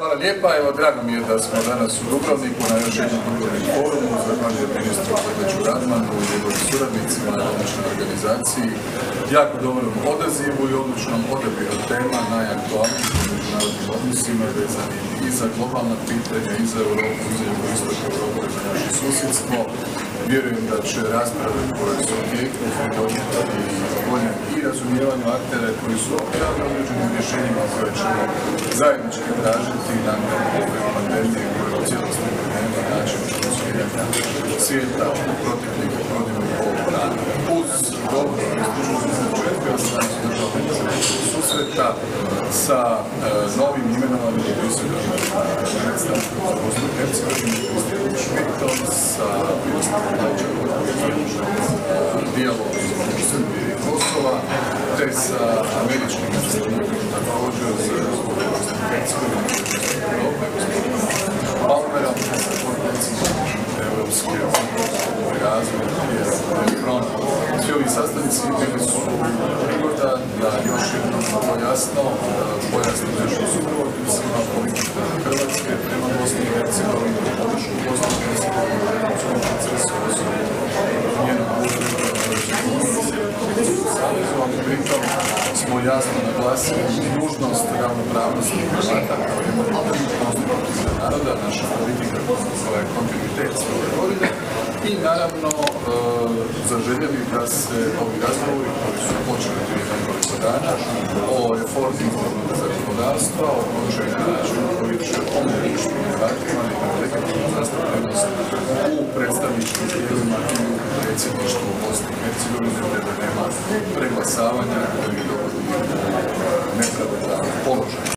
Hvala lijepa, evo drago mi je da smo danas u Dubrovniku na još jednom Dubrovnik forumu. Zahvaljujem ministru Hrvaću Radmanu i njegovim suradnicima na odličnoj organizaciji, jako dobrom odazivu i odličnom odabiru tema najaktualnijih u međunarodnim odnosima vezanim i za globalna pitanja, i za Europu, i za jugoistok Europe, i za naše susjedstvo. Vjerujem da će rasprave koje su u tijeku pridonijeti boljem i razumijevanju aktera koji su objavili određenim rješenjima koje ćemo zajednički tražiti nakon ove pandemije koja u cijelosti promijenila način funkcioniranja svijeta u proteklih godinu i pol dana. Uz dobro izdružnost iz početka od strane država susreta sa e, novim imenovanim visokim predstavnikom za Bosnu i Hercegovinu, dijalog između Srbije i Kosova, te sa američkim predstavnikom također za i Hercegovine, Europe, gospodinom Palmerom, sa potpredsjednikom Europske unije razvoj Macron. Svi ovi sastavnici bili su prigoda smo jasno naglasili nužnost ravnopravnosti Hrvata kao jednog konstitutivna naroda, naša politika koja je kontinuitet sve ove godine i naravno e, zaželjeli da se ovi razgovori koji su počeli prije nekoliko dana o reformi izbornog zakonodavstva, o početju načinu koji će omogućiti Hrvatima i legitimnu zastupljenost u predstavničkim tijelima i u predsjedništvu Bosne i Hercegovine, da nema preglasavanja u nepravedan položaj.